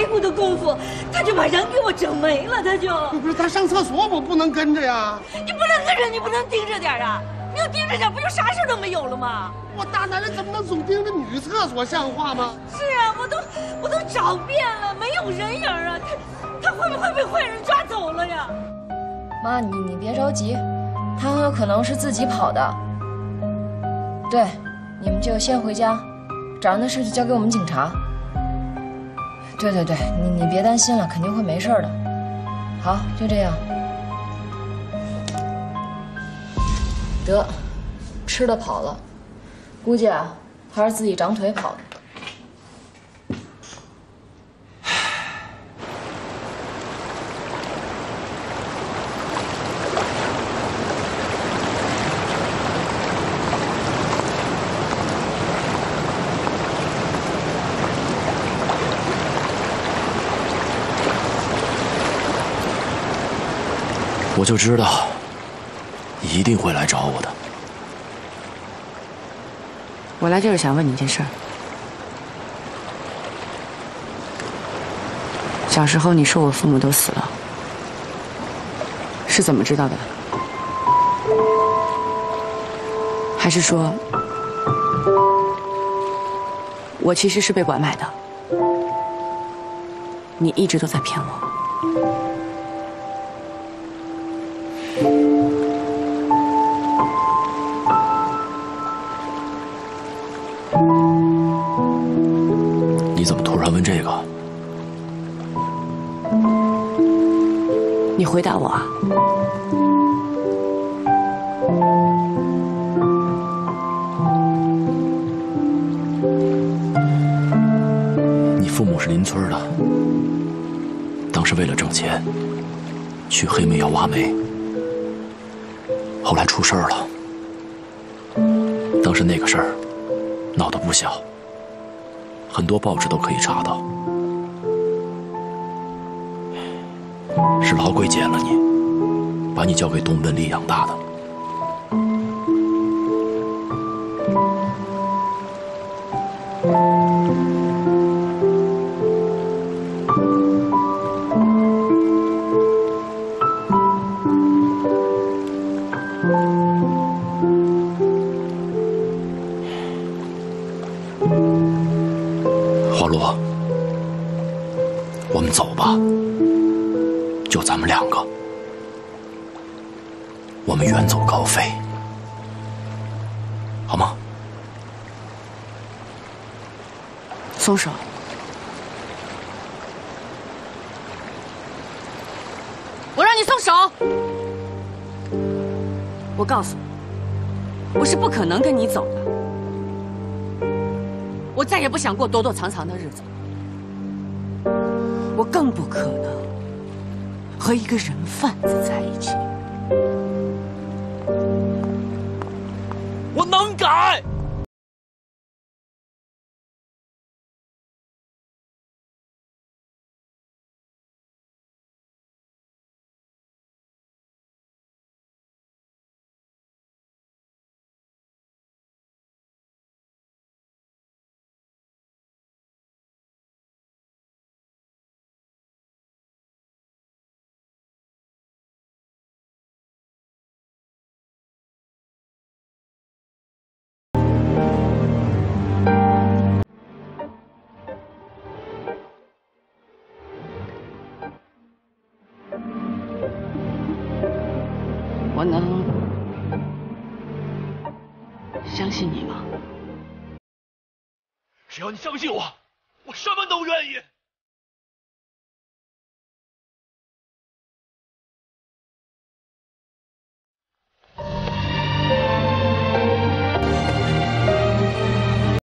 排骨的功夫，他就把人给我整没了，他就。不是他上厕所，我不能跟着呀。你不能跟着，你不能盯着点啊！你要盯着点，不就啥事都没有了吗？我大男人怎么能总盯着女厕所，像话吗？是啊，我都我都找遍了，没有人影啊！他他会不会被坏人抓走了呀？妈，你你别着急，他很有可能是自己跑的。对，你们就先回家，找人的事就交给我们警察。对对对，你你别担心了，肯定会没事的。好，就这样。得，吃的跑了，估计啊，还是自己长腿跑的。我就知道，你一定会来找我的。我来就是想问你一件事儿。小时候你说我父母都死了，是怎么知道的？还是说，我其实是被拐卖的？你一直都在骗我。你怎么突然问这个？你回答我啊！你父母是邻村的，当时为了挣钱，去黑煤窑挖煤，后来出事儿了。当时那个事儿闹得不小，很多报纸都可以查到。是老鬼捡了你，把你交给东本里养大的。就咱们两个，我们远走高飞，好吗？松手！我让你松手！我告诉你，我是不可能跟你走的。我再也不想过躲躲藏藏的日子，更不可能和一个人贩子在一起。我能改。我能相信你吗？只要你相信我，我什么都愿意。